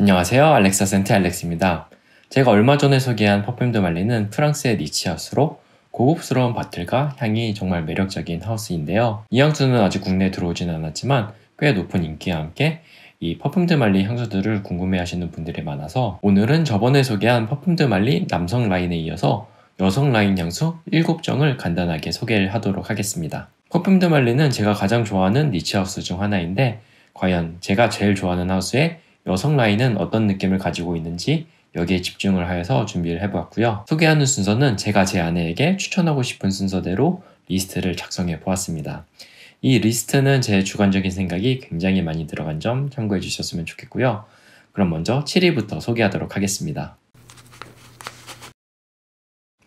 안녕하세요. Alex's Scent 알렉스입니다. 제가 얼마 전에 소개한 Parfums de Marly는 프랑스의 niche house로 고급스러운 bottle과 향이 정말 매력적인 하우스인데요. 이 향수는 아직 국내에 들어오지는 않았지만 꽤 높은 인기와 함께 이 Parfums de Marly 향수들을 궁금해하시는 분들이 많아서 오늘은 저번에 소개한 Parfums de Marly 남성 라인에 이어서 여성 라인 향수 7종을 간단하게 소개를 하도록 하겠습니다. Parfums de Marly는 제가 가장 좋아하는 niche house 중 하나인데 과연 제가 제일 좋아하는 하우스의 여성 라인은 어떤 느낌을 가지고 있는지 여기에 집중을 하여서 준비를 해보았고요. 소개하는 순서는 제가 제 아내에게 추천하고 싶은 순서대로 리스트를 작성해 보았습니다. 이 리스트는 제 주관적인 생각이 굉장히 많이 들어간 점 참고해 주셨으면 좋겠고요. 그럼 먼저 7위부터 소개하도록 하겠습니다.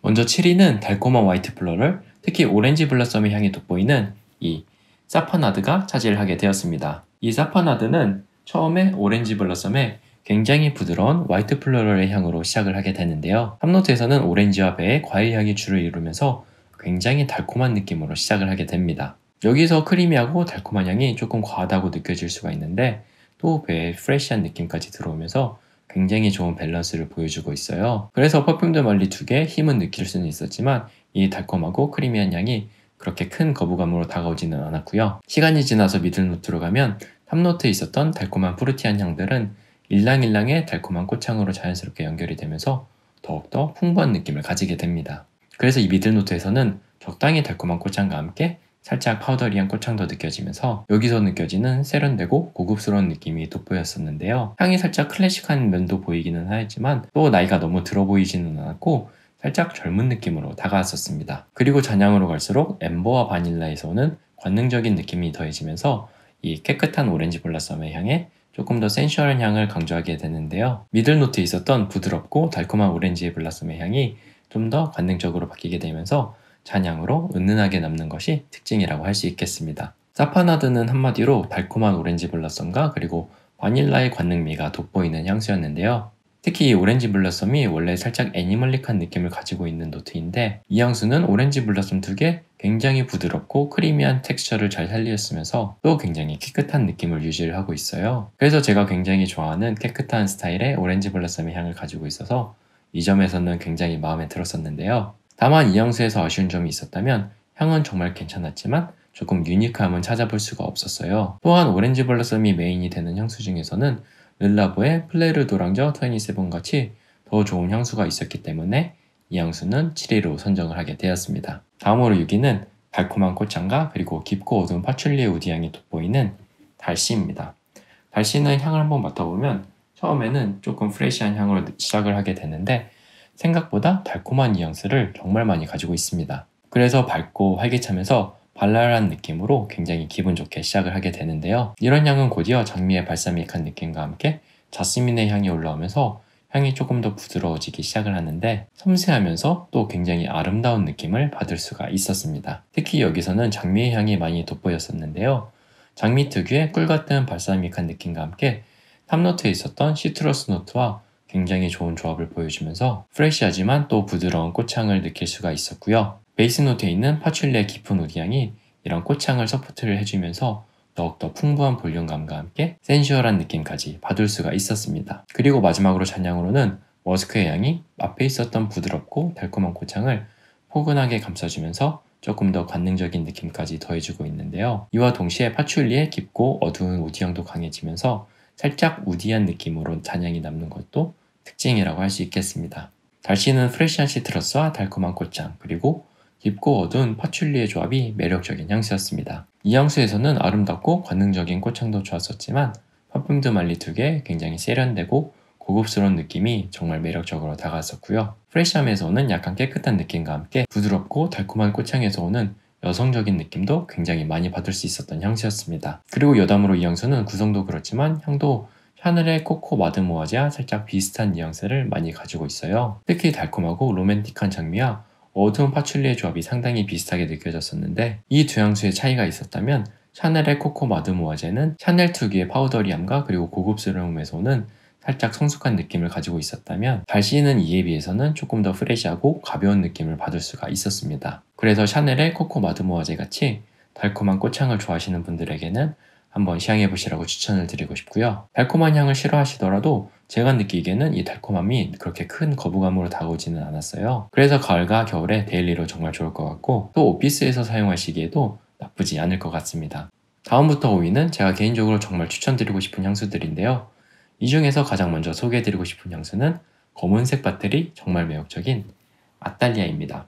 먼저 7위는 달콤한 white floral, 특히 orange blossom의 향이 돋보이는 이 Safanad가 차지를 하게 되었습니다. 이 Safanad는 처음에 orange blossom의 굉장히 부드러운 white floral의 향으로 시작을 하게 되는데요. top note에서는 오렌지와 배의 과일 향이 주를 이루면서 굉장히 달콤한 느낌으로 시작을 하게 됩니다. 여기서 creamy하고 달콤한 향이 조금 과하다고 느껴질 수가 있는데 또 배의 fresh한 느낌까지 들어오면서 굉장히 좋은 밸런스를 보여주고 있어요. 그래서 Parfums de Marly 특유의 힘은 느낄 수는 있었지만 이 달콤하고 creamy한 향이 그렇게 큰 거부감으로 다가오지는 않았고요. 시간이 지나서 middle note로 가면 top note에 있었던 달콤한 fruity한 향들은 일랑일랑의 달콤한 꽃향으로 자연스럽게 연결이 되면서 더욱더 풍부한 느낌을 가지게 됩니다. 그래서 이 middle note에서는 적당히 달콤한 꽃향과 함께 살짝 powdery한 꽃향도 느껴지면서 여기서 느껴지는 세련되고 고급스러운 느낌이 돋보였었는데요. 향이 살짝 클래식한 면도 보이기는 하였지만 또 나이가 너무 들어 보이지는 않았고 살짝 젊은 느낌으로 다가왔었습니다. 그리고 잔향으로 갈수록 amber와 바닐라에서 오는 관능적인 느낌이 더해지면서 이 깨끗한 orange blossom의 향에 조금 더 sensual한 향을 강조하게 되는데요. middle note에 있었던 부드럽고 달콤한 orange blossom의 향이 좀 더 관능적으로 바뀌게 되면서 잔향으로 은은하게 남는 것이 특징이라고 할 수 있겠습니다. Safanad는 한마디로 달콤한 orange blossom과 그리고 바닐라의 관능미가 돋보이는 향수였는데요. 특히 이 orange blossom이 원래 살짝 animalic한 느낌을 가지고 있는 note인데 이 향수는 orange blossom답게 굉장히 부드럽고 creamy한 texture를 잘 살리었으면서 또 굉장히 깨끗한 느낌을 유지를 하고 있어요. 그래서 제가 굉장히 좋아하는 깨끗한 스타일의 orange blossom의 향을 가지고 있어서 이 점에서는 굉장히 마음에 들었었는데요. 다만 이 향수에서 아쉬운 점이 있었다면 향은 정말 괜찮았지만 조금 unique함은 찾아볼 수가 없었어요. 또한 orange blossom이 메인이 되는 향수 중에서는 르라보의 플레르 도랑저 27 같이 더 좋은 향수가 있었기 때문에 이 향수는 7위로 선정을 하게 되었습니다. 다음으로 6위는 달콤한 꽃향과 그리고 깊고 어두운 파출리의 우디향이 돋보이는 달씨입니다. 달씨는 향을 한번 맡아보면 처음에는 조금 프레시한 향으로 시작을 하게 되는데 생각보다 달콤한 이 향수를 정말 많이 가지고 있습니다. 그래서 밝고 활기차면서 발랄한 느낌으로 굉장히 기분 좋게 시작을 하게 되는데요. 이런 향은 곧이어 장미의 발사믹한 느낌과 함께 자스민의 향이 올라오면서 향이 조금 더 부드러워지기 시작을 하는데 섬세하면서 또 굉장히 아름다운 느낌을 받을 수가 있었습니다. 특히 여기서는 장미의 향이 많이 돋보였었는데요. 장미 특유의 꿀 같은 balsamic한 느낌과 함께 top note에 있었던 citrus note와 굉장히 좋은 조합을 보여주면서 fresh하지만 또 부드러운 꽃향을 느낄 수가 있었고요. base note에 있는 파출리의 깊은 woody향이 이런 꽃향을 support를 해주면서 더욱더 풍부한 볼륨감과 함께 센슈얼한 느낌까지 받을 수가 있었습니다. 그리고 마지막으로 잔향으로는 머스크의 향이 앞에 있었던 부드럽고 달콤한 꽃향을 포근하게 감싸주면서 조금 더 관능적인 느낌까지 더해주고 있는데요. 이와 동시에 파출리의 깊고 어두운 우디향도 강해지면서 살짝 우디한 느낌으로 잔향이 남는 것도 특징이라고 할 수 있겠습니다. 달씨는 프레시한 시트러스와 달콤한 꽃향 그리고 깊고 어두운 파출리의 조합이 매력적인 향수였습니다. 이 향수에서는 아름답고 관능적인 꽃향도 좋았었지만 Parfums de Marly답게 굉장히 세련되고 고급스러운 느낌이 정말 매력적으로 다가왔었고요. fresh함에서 오는 약간 깨끗한 느낌과 함께 부드럽고 달콤한 꽃향에서 오는 여성적인 느낌도 굉장히 많이 받을 수 있었던 향수였습니다. 그리고 여담으로 이 향수는 구성도 그렇지만 향도 샤넬의 Coco Mademoiselle와 살짝 비슷한 뉘앙스를 많이 가지고 있어요. 특히 달콤하고 로맨틱한 장미와 어두운 파출리의 조합이 상당히 비슷하게 느껴졌었는데 이 두 향수의 차이가 있었다면 샤넬의 Coco Mademoiselle는 샤넬 특유의 powdery함과 그리고 고급스러움에서 오는 살짝 성숙한 느낌을 가지고 있었다면 Darcy는 이에 비해서는 조금 더 fresh하고 가벼운 느낌을 받을 수가 있었습니다. 그래서 샤넬의 Coco Mademoiselle 같이 달콤한 꽃향을 좋아하시는 분들에게는 한번 시향해 보시라고 추천을 드리고 싶고요. 달콤한 향을 싫어하시더라도 제가 느끼기에는 이 달콤함이 그렇게 큰 거부감으로 다가오지는 않았어요. 그래서 가을과 겨울에 daily로 정말 좋을 것 같고 또 오피스에서 사용하시기에도 나쁘지 않을 것 같습니다. 다음부터 5위는 제가 개인적으로 정말 추천드리고 싶은 향수들인데요. 이 중에서 가장 먼저 소개해드리고 싶은 향수는 검은색 bottle이 정말 매력적인 아탈리아입니다.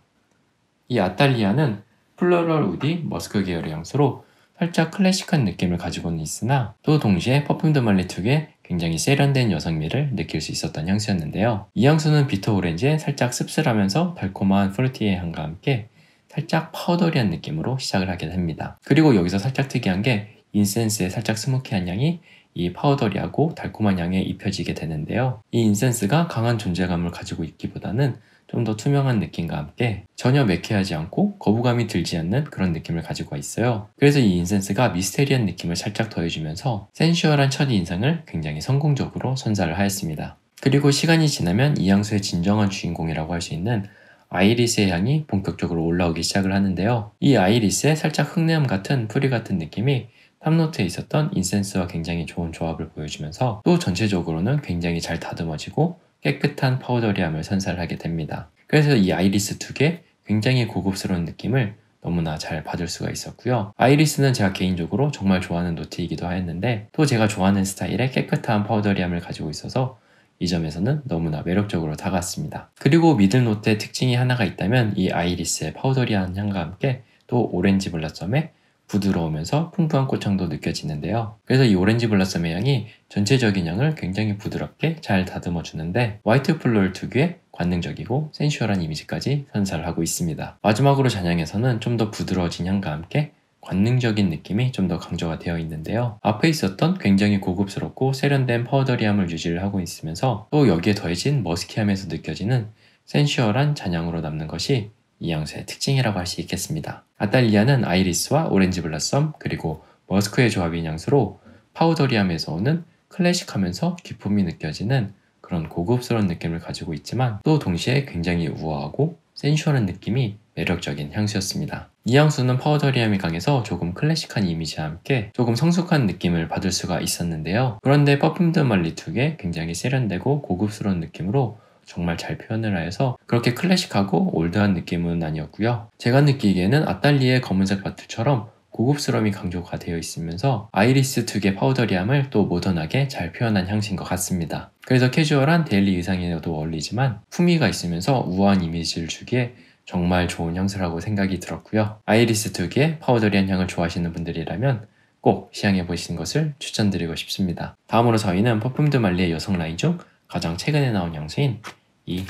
이 아탈리아는 floral woody musk 계열의 향수로 살짝 클래식한 느낌을 가지고는 있으나 또 동시에 퍼퓸 드 말리 특유의 굉장히 세련된 여성미를 느낄 수 있었던 향수였는데요. 이 향수는 bitter orange의 살짝 씁쓸하면서 달콤한 fruity의 향과 함께 살짝 powdery한 느낌으로 시작을 하게 됩니다. 그리고 여기서 살짝 특이한 게 incense의 살짝 smoky한 향이 이 powdery하고 달콤한 향에 입혀지게 되는데요. 이 incense가 강한 존재감을 가지고 있기보다는 좀 더 투명한 느낌과 함께 전혀 매캐하지 않고 거부감이 들지 않는 그런 느낌을 가지고 있어요. 그래서 이 incense가 미스테리한 느낌을 살짝 더해주면서 sensual한 첫 인상을 굉장히 성공적으로 선사를 하였습니다. 그리고 시간이 지나면 이 향수의 진정한 주인공이라고 할 수 있는 아이리스의 향이 본격적으로 올라오기 시작을 하는데요. 이 아이리스의 살짝 흙내음 같은 뿌리 같은 느낌이 top note에 있었던 incense와 굉장히 좋은 조합을 보여주면서 또 전체적으로는 굉장히 잘 다듬어지고 깨끗한 powdery함을 선사를 하게 됩니다. 그래서 이 아이리스 특유의 굉장히 고급스러운 느낌을 너무나 잘 받을 수가 있었고요. 아이리스는 제가 개인적으로 정말 좋아하는 note이기도 하였는데 또 제가 좋아하는 스타일의 깨끗한 powdery함을 가지고 있어서 이 점에서는 너무나 매력적으로 다가왔습니다. 그리고 middle note의 특징이 하나가 있다면 이 아이리스의 powdery한 향과 함께 또 orange blossom의 부드러우면서 풍부한 꽃향도 느껴지는데요. 그래서 이 orange blossom의 향이 전체적인 향을 굉장히 부드럽게 잘 다듬어 주는데 white floral 특유의 관능적이고 sensual한 이미지까지 선사를 하고 있습니다. 마지막으로 잔향에서는 좀 더 부드러워진 향과 함께 관능적인 느낌이 좀 더 강조가 되어 있는데요. 앞에 있었던 굉장히 고급스럽고 세련된 powdery함을 유지를 하고 있으면서 또 여기에 더해진 musky함에서 느껴지는 sensual한 잔향으로 남는 것이 이 향수의 특징이라고 할 수 있겠습니다. 아탈리아는 아이리스와 orange blossom 그리고 머스크의 조합인 향수로 powdery함에서 오는 클래식하면서 기품이 느껴지는 그런 고급스러운 느낌을 가지고 있지만 또 동시에 굉장히 우아하고 sensual한 느낌이 매력적인 향수였습니다. 이 향수는 powdery함이 강해서 조금 클래식한 이미지와 함께 조금 성숙한 느낌을 받을 수가 있었는데요. 그런데 퍼퓸 드 말리 특유의 굉장히 세련되고 고급스러운 느낌으로 정말 잘 표현을 하여서 그렇게 클래식하고 old한 느낌은 아니었고요. 제가 느끼기에는 아탈리아의 검은색 bottle처럼 고급스러움이 강조가 되어 있으면서 아이리스 특유의 powdery함을 또 모던하게 잘 표현한 향수인 것 같습니다. 그래서 캐주얼한 daily 의상에도 어울리지만 품위가 있으면서 우아한 이미지를 주기에 정말 좋은 향수라고 생각이 들었고요. 아이리스 특유의 powdery한 향을 좋아하시는 분들이라면 꼭 시향해 보시는 것을 추천드리고 싶습니다. 다음으로 저희는 퍼퓸 드 말리의 여성 라인 중 가장 최근에 나온 향수인 이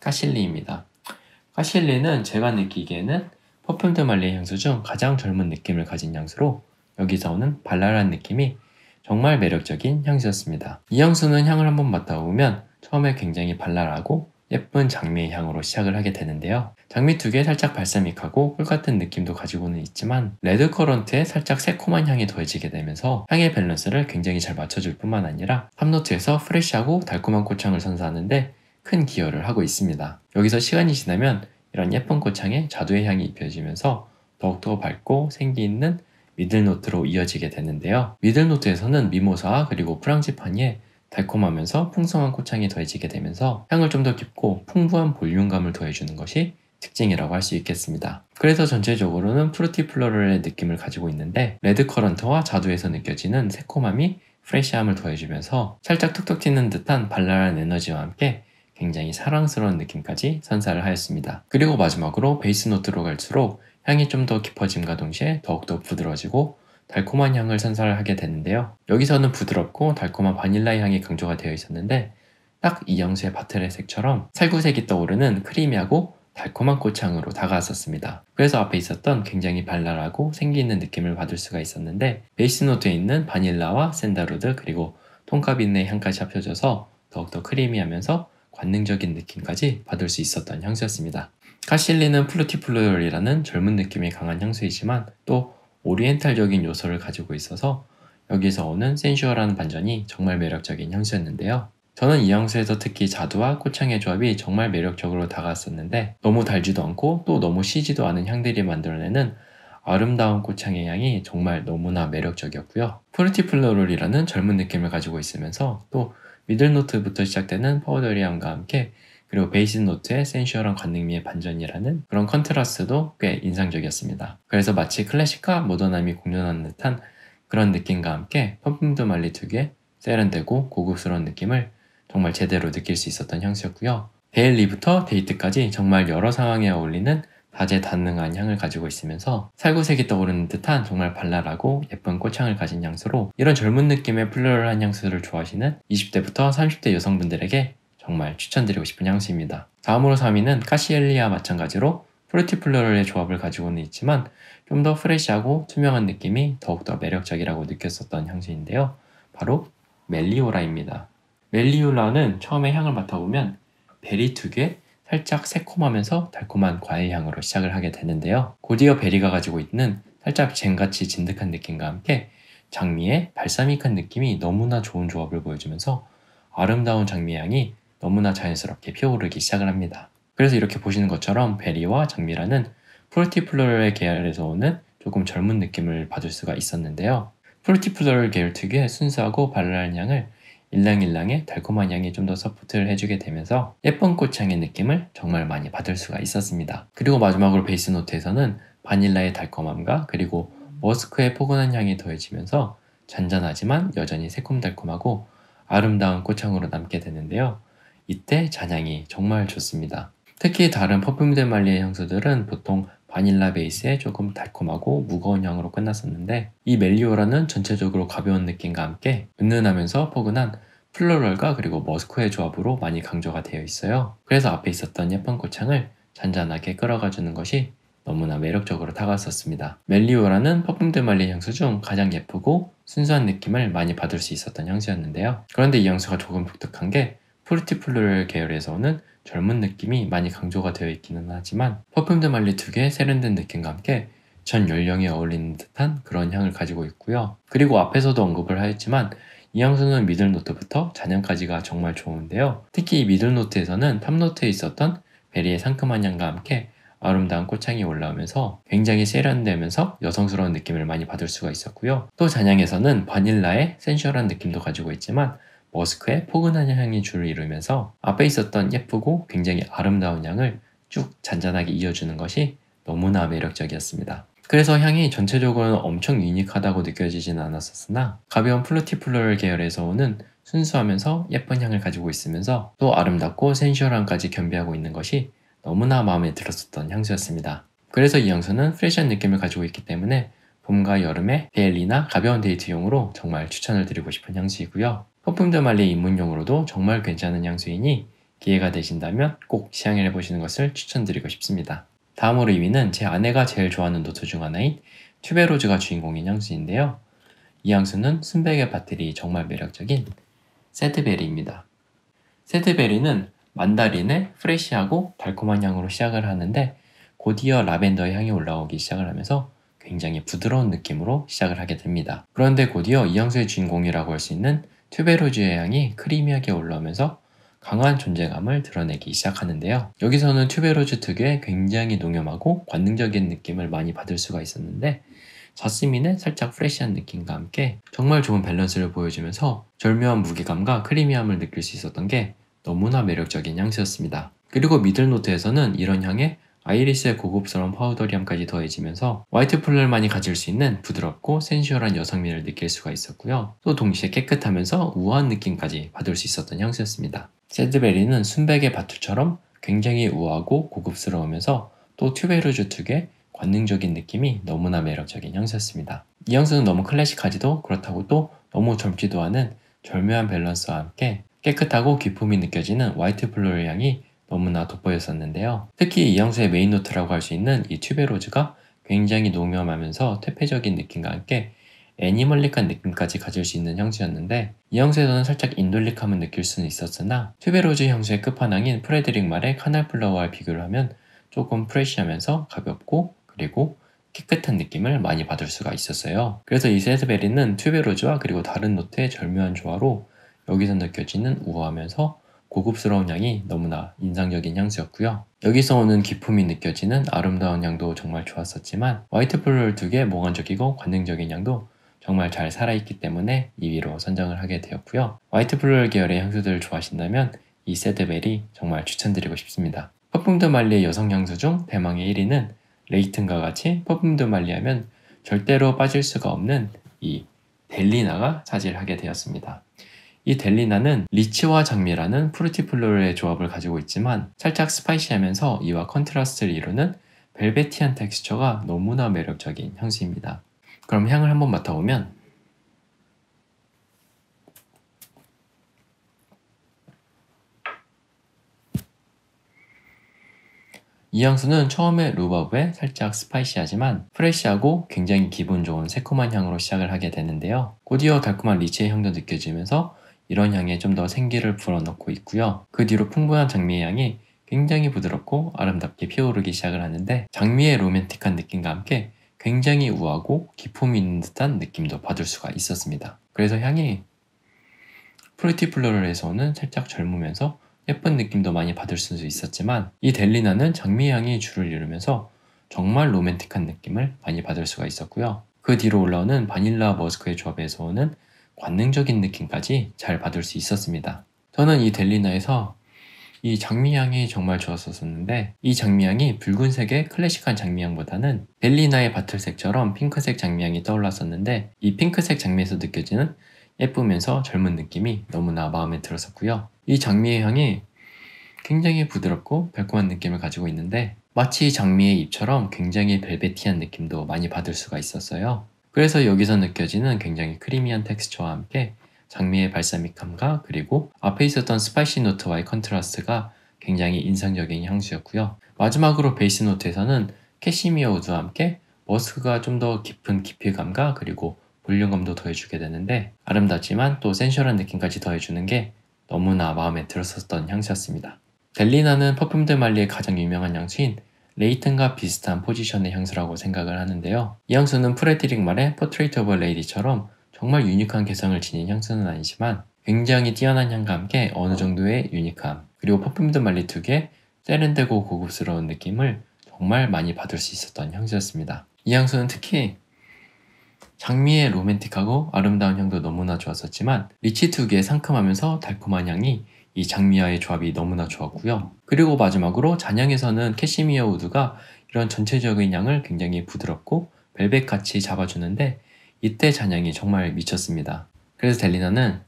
카실리입니다. 카실리는 제가 느끼기에는 퍼퓸 드 말리 향수 중 가장 젊은 느낌을 가진 향수로 여기서 오는 발랄한 느낌이 정말 매력적인 향수였습니다. 이 향수는 향을 한번 맡아보면 처음에 굉장히 발랄하고 예쁜 장미의 향으로 시작을 하게 되는데요. 장미 특유의 살짝 balsamic하고 꿀 같은 느낌도 가지고는 있지만 red currant의 살짝 새콤한 향이 더해지게 되면서 향의 밸런스를 굉장히 잘 맞춰줄 뿐만 아니라 top note에서 fresh하고 달콤한 꽃향을 선사하는데 큰 기여를 하고 있습니다. 여기서 시간이 지나면 이런 예쁜 꽃향에 자두의 향이 입혀지면서 더욱더 밝고 생기 있는 middle note로 이어지게 되는데요. middle note에서는 미모사 그리고 frangipani의 달콤하면서 풍성한 꽃향이 더해지게 되면서 향을 좀 더 깊고 풍부한 볼륨감을 더해주는 것이 특징이라고 할 수 있겠습니다. 그래서 전체적으로는 fruity floral의 느낌을 가지고 있는데 red currant와 자두에서 느껴지는 새콤함이 fresh함을 더해주면서 살짝 툭툭 튀는 듯한 발랄한 에너지와 함께 굉장히 사랑스러운 느낌까지 선사를 하였습니다. 그리고 마지막으로 base note로 갈수록 향이 좀 더 깊어짐과 동시에 더욱더 부드러워지고 달콤한 향을 선사를 하게 되는데요. 여기서는 부드럽고 달콤한 바닐라 향이 강조가 되어 있었는데 딱 이 향수의 bottle의 색처럼 살구색이 떠오르는 creamy하고 달콤한 꽃향으로 다가왔었습니다. 그래서 앞에 있었던 굉장히 발랄하고 생기 있는 느낌을 받을 수가 있었는데 base note에 있는 바닐라와 sandalwood 그리고 tonka bean의 향까지 합쳐져서 더욱더 creamy하면서 관능적인 느낌까지 받을 수 있었던 향수였습니다. 카실리는 fruity floral이라는 젊은 느낌이 강한 향수이지만 또 oriental적인 요소를 가지고 있어서 여기서 오는 sensual한 반전이 정말 매력적인 향수였는데요. 저는 이 향수에서 특히 자두와 꽃향의 조합이 정말 매력적으로 다가왔었는데 너무 달지도 않고 또 너무 시지도 않은 향들이 만들어내는 아름다운 꽃향의 향이 정말 너무나 매력적이었고요. fruity floral이라는 젊은 느낌을 가지고 있으면서 또 middle note부터 시작되는 powdery함과 함께 그리고 base note의 sensual한 관능미의 반전이라는 그런 contrast도 꽤 인상적이었습니다. 그래서 마치 클래식과 모던함이 공존하는 듯한 그런 느낌과 함께 퍼퓸 드 말리 특유의 세련되고 고급스러운 느낌을 정말 제대로 느낄 수 있었던 향수였고요. daily부터 데이트까지 정말 여러 상황에 어울리는 다재다능한 향을 가지고 있으면서 살구색이 떠오르는 듯한 정말 발랄하고 예쁜 꽃향을 가진 향수로 이런 젊은 느낌의 floral한 향수를 좋아하시는 20대부터 30대 여성분들에게 정말 추천드리고 싶은 향수입니다. 다음으로 3위는 Cassili와 마찬가지로 fruity floral의 조합을 가지고는 있지만 좀 더 fresh하고 투명한 느낌이 더욱더 매력적이라고 느꼈었던 향수인데요. 바로 Meliora입니다. Meliora는 처음에 향을 맡아보면 berry 특유의 살짝 새콤하면서 달콤한 과일 향으로 시작을 하게 되는데요. 곧이어 berry가 가지고 있는 살짝 잼같이 진득한 느낌과 함께 장미의 balsamic한 느낌이 너무나 좋은 조합을 보여주면서 아름다운 장미 향이 너무나 자연스럽게 피어오르기 시작을 합니다. 그래서 이렇게 보시는 것처럼 berry와 장미라는 fruity floral 계열에서 오는 조금 젊은 느낌을 받을 수가 있었는데요. fruity floral 계열 특유의 순수하고 발랄한 향을 일랑일랑의 달콤한 향이 좀 더 support를 해주게 되면서 예쁜 꽃향의 느낌을 정말 많이 받을 수가 있었습니다. 그리고 마지막으로 base note에서는 바닐라의 달콤함과 그리고 머스크의 포근한 향이 더해지면서 잔잔하지만 여전히 새콤달콤하고 아름다운 꽃향으로 남게 되는데요. 이때 잔향이 정말 좋습니다. 특히 다른 Parfums de Marly의 향수들은 보통 바닐라 base에 조금 달콤하고 무거운 향으로 끝났었는데 이 Meliora는 전체적으로 가벼운 느낌과 함께 은은하면서 포근한 floral과 그리고 머스크의 조합으로 많이 강조가 되어 있어요. 그래서 앞에 있었던 예쁜 꽃향을 잔잔하게 끌어가 주는 것이 너무나 매력적으로 다가왔었습니다. Meliora는 Parfums de Marly 향수 중 가장 예쁘고 순수한 느낌을 많이 받을 수 있었던 향수였는데요. 그런데 이 향수가 조금 독특한 게 fruity floral 계열에서 오는 젊은 느낌이 많이 강조가 되어 있기는 하지만 Parfums de Marly 특유의 세련된 느낌과 함께 전 연령에 어울리는 듯한 그런 향을 가지고 있고요. 그리고 앞에서도 언급을 하였지만 이 향수는 middle note부터 잔향까지가 정말 좋은데요. 특히 이 미들노트에서는 탑노트에 있었던 berry의 상큼한 향과 함께 아름다운 꽃향이 올라오면서 굉장히 세련되면서 여성스러운 느낌을 많이 받을 수가 있었고요. 또 잔향에서는 바닐라의 sensual한 느낌도 가지고 있지만 머스크의 포근한 향이 주를 이루면서 앞에 있었던 예쁘고 굉장히 아름다운 향을 쭉 잔잔하게 이어주는 것이 너무나 매력적이었습니다. 그래서 향이 전체적으로는 엄청 unique하다고 느껴지진 않았었으나 가벼운 fruity floral 계열에서 오는 순수하면서 예쁜 향을 가지고 있으면서 또 아름답고 sensual함까지 겸비하고 있는 것이 너무나 마음에 들었었던 향수였습니다. 그래서 이 향수는 fresh한 느낌을 가지고 있기 때문에 봄과 여름에 daily나 가벼운 데이트용으로 정말 추천을 드리고 싶은 향수이고요. Parfums de Marly 입문용으로도 정말 괜찮은 향수이니 기회가 되신다면 꼭 시향을 해보시는 것을 추천드리고 싶습니다. 다음으로 2위는 제 아내가 제일 좋아하는 노트 중 하나인 튜베로즈가 주인공인 향수인데요. 이 향수는 순백의 bottle이 정말 매력적인 Sedbury입니다. Sedbury는 만다린의 fresh하고 달콤한 향으로 시작을 하는데 곧이어 라벤더의 향이 올라오기 시작을 하면서 굉장히 부드러운 느낌으로 시작을 하게 됩니다. 그런데 곧이어 이 향수의 주인공이라고 할 수 있는 튜베로즈의 향이 creamy하게 올라오면서 강한 존재감을 드러내기 시작하는데요. 여기서는 튜베로즈 특유의 굉장히 농염하고 관능적인 느낌을 많이 받을 수가 있었는데 자스민의 살짝 fresh한 느낌과 함께 정말 좋은 밸런스를 보여주면서 절묘한 무게감과 creamy함을 느낄 수 있었던 게 너무나 매력적인 향수였습니다. 그리고 middle note에서는 이런 향에 아이리스의 고급스러운 powdery함까지 더해지면서 white floral만이 가질 수 있는 부드럽고 sensual한 여성미를 느낄 수가 있었고요. 또 동시에 깨끗하면서 우아한 느낌까지 받을 수 있었던 향수였습니다. Sedbury는 순백의 bottle처럼 굉장히 우아하고 고급스러우면서 또 튜베로즈 특유의 관능적인 느낌이 너무나 매력적인 향수였습니다. 이 향수는 너무 클래식하지도 그렇다고 또 너무 젊지도 않은 절묘한 밸런스와 함께 깨끗하고 기품이 느껴지는 white floral 향이 너무나 돋보였었는데요. 특히 이 향수의 main note라고 할 수 있는 이 튜베로즈가 굉장히 농염하면서 퇴폐적인 느낌과 함께 animalic한 느낌까지 가질 수 있는 향수였는데 이 향수에서는 살짝 indolic함을 느낄 수는 있었으나 튜베로즈 향수의 끝판왕인 Frederic Malle의 Carnal Flower와 비교를 하면 조금 fresh하면서 가볍고 그리고 깨끗한 느낌을 많이 받을 수가 있었어요. 그래서 이 Sedbury는 튜베로즈와 그리고 다른 노트의 절묘한 조화로 여기서 느껴지는 우아하면서 고급스러운 향이 너무나 인상적인 향수였고요. 여기서 오는 기품이 느껴지는 아름다운 향도 정말 좋았었지만 white floral 특유의 몽환적이고 관능적인 향도 정말 잘 살아있기 때문에 2위로 선정을 하게 되었고요. white floral 계열의 향수들을 좋아하신다면 이 Sedbury 정말 추천드리고 싶습니다. Parfums de Marly의 여성 향수 중 대망의 1위는 Layton과 같이 Parfums de Marly 하면 절대로 빠질 수가 없는 이 Delina가 차지하게 되었습니다. 이 Delina는 리치와 장미라는 fruity floral의 조합을 가지고 있지만 살짝 spicy하면서 이와 contrast를 이루는 velvety한 texture가 너무나 매력적인 향수입니다. 그럼 향을 한번 맡아보면 이 향수는 처음에 루버브에 살짝 spicy하지만 fresh하고 굉장히 기분 좋은 새콤한 향으로 시작을 하게 되는데요. 곧이어 달콤한 리치의 향도 느껴지면서 이런 향에 좀 더 생기를 불어넣고 있고요. 그 뒤로 풍부한 장미의 향이 굉장히 부드럽고 아름답게 피어오르기 시작을 하는데 장미의 로맨틱한 느낌과 함께 굉장히 우아하고 기품이 있는 듯한 느낌도 받을 수가 있었습니다. 그래서 향이 fruity floral에서는 살짝 젊으면서 예쁜 느낌도 많이 받을 수 있었지만 이 델리나는 장미 향이 주를 이루면서 정말 로맨틱한 느낌을 많이 받을 수가 있었고요. 그 뒤로 올라오는 바닐라 머스크의 조합에서 오는 관능적인 느낌까지 잘 받을 수 있었습니다. 저는 이 델리나에서 이 장미향이 정말 좋았었는데 이 장미향이 붉은색의 클래식한 장미향보다는 벨리나의 바틀색처럼 핑크색 장미향이 떠올랐었는데 이 핑크색 장미에서 느껴지는 예쁘면서 젊은 느낌이 너무나 마음에 들었었고요. 이 장미의 향이 굉장히 부드럽고 달콤한 느낌을 가지고 있는데 마치 장미의 잎처럼 굉장히 velvety한 느낌도 많이 받을 수가 있었어요. 그래서 여기서 느껴지는 굉장히 creamy한 텍스처와 함께 장미의 balsamic함과 그리고 앞에 있었던 spicy note와의 contrast가 굉장히 인상적인 향수였고요. 마지막으로 base note에서는 cashmere wood와 함께 머스크가 좀 더 깊은 깊이감과 그리고 볼륨감도 더해주게 되는데 아름답지만 또 sensual한 느낌까지 더해주는 게 너무나 마음에 들었었던 향수였습니다. Delina는 Parfums de Marly의 가장 유명한 향수인 Layton과 비슷한 포지션의 향수라고 생각을 하는데요. 이 향수는 Frédéric Malle의 Portrait of a Lady처럼 정말 unique한 개성을 지닌 향수는 아니지만 굉장히 뛰어난 향과 함께 어느 정도의 unique함 그리고 Parfums de Marly 특유의 세련되고 고급스러운 느낌을 정말 많이 받을 수 있었던 향수였습니다. 이 향수는 특히 장미의 로맨틱하고 아름다운 향도 너무나 좋았었지만 리치 특유의 상큼하면서 달콤한 향이 이 장미와의 조합이 너무나 좋았고요. 그리고 마지막으로 잔향에서는 캐시미어 우드가 이런 전체적인 향을 굉장히 부드럽고 벨벳같이 잡아주는데 이때 잔향이 정말 미쳤습니다. 그래서 델리나는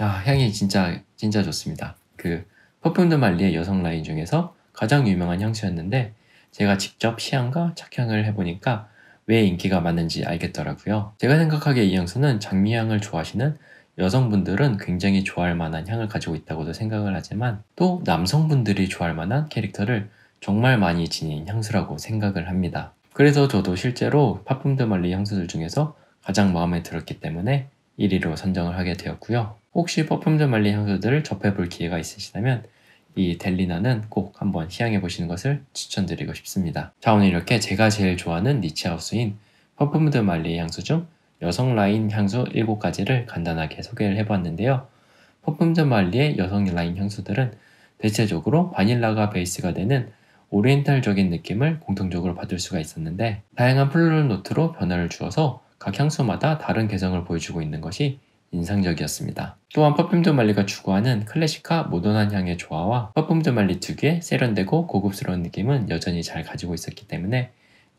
아, 향이 진짜 진짜 좋습니다. 그 Parfums de Marly의 여성 라인 중에서 가장 유명한 향수였는데 제가 직접 시향과 착향을 해보니까 왜 인기가 많은지 알겠더라고요. 제가 생각하기에 이 향수는 장미향을 좋아하시는 여성분들은 굉장히 좋아할 만한 향을 가지고 있다고도 생각을 하지만 또 남성분들이 좋아할 만한 캐릭터를 정말 많이 지닌 향수라고 생각을 합니다. 그래서 저도 실제로 Parfums de Marly 향수들 중에서 가장 마음에 들었기 때문에 1위로 선정을 하게 되었고요. 혹시 Parfums de Marly 향수들을 접해볼 기회가 있으시다면 이 Delina는 꼭 한번 시향해 보시는 것을 추천드리고 싶습니다. 자 오늘 이렇게 제가 제일 좋아하는 niche house인 Parfums de Marly 향수 중 여성 라인 향수 7가지를 간단하게 소개를 해봤는데요. Parfums de Marly의 여성 라인 향수들은 대체적으로 바닐라가 베이스가 되는 oriental적인 느낌을 공통적으로 받을 수가 있었는데 다양한 floral note로 변화를 주어서 각 향수마다 다른 개성을 보여주고 있는 것이 인상적이었습니다. 또한 Parfums de Marly가 추구하는 클래식과 모던한 향의 조화와 Parfums de Marly 특유의 세련되고 고급스러운 느낌은 여전히 잘 가지고 있었기 때문에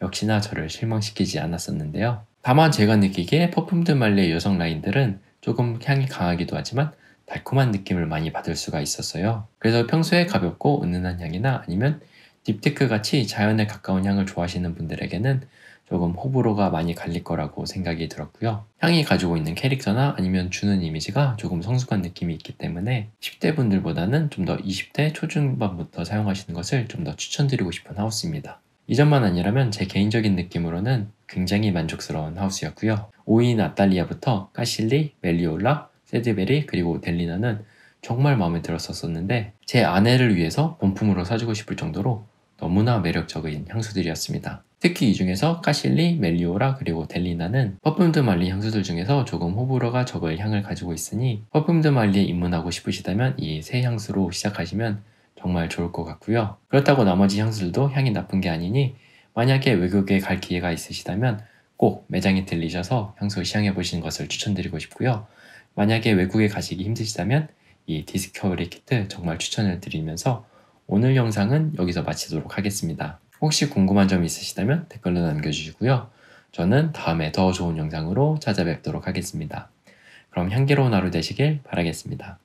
역시나 저를 실망시키지 않았었는데요. 다만 제가 느끼기에 Parfums de Marly의 여성 라인들은 조금 향이 강하기도 하지만 달콤한 느낌을 많이 받을 수가 있었어요. 그래서 평소에 가볍고 은은한 향이나 아니면 Diptyque 같이 자연에 가까운 향을 좋아하시는 분들에게는 조금 호불호가 많이 갈릴 거라고 생각이 들었고요. 향이 가지고 있는 캐릭터나 아니면 주는 이미지가 조금 성숙한 느낌이 있기 때문에 10대 분들보다는 좀 더 20대 초중반부터 사용하시는 것을 좀 더 추천드리고 싶은 하우스입니다. 이전만 아니라면 제 개인적인 느낌으로는 굉장히 만족스러운 하우스였고요. 오인 아탈리아부터 까실리, 멜리올라, 세드베리 그리고 델리나는 정말 마음에 들었었는데 제 아내를 위해서 본품으로 사주고 싶을 정도로 너무나 매력적인 향수들이었습니다. 특히 이 중에서 Cassili, Meliora 그리고 Delina는 Parfums de Marly 향수들 중에서 조금 호불호가 적을 향을 가지고 있으니 Parfums de Marly에 입문하고 싶으시다면 이 세 향수로 시작하시면 정말 좋을 것 같고요. 그렇다고 나머지 향수들도 향이 나쁜 게 아니니 만약에 외국에 갈 기회가 있으시다면 꼭 매장에 들리셔서 향수 시향해 보시는 것을 추천드리고 싶고요. 만약에 외국에 가시기 힘드시다면 이 디스커버리 키트 정말 추천을 드리면서 오늘 영상은 여기서 마치도록 하겠습니다. 혹시 궁금한 점 있으시다면 댓글로 남겨주시고요. 저는 다음에 더 좋은 영상으로 찾아뵙도록 하겠습니다. 그럼 향기로운 하루 되시길 바라겠습니다.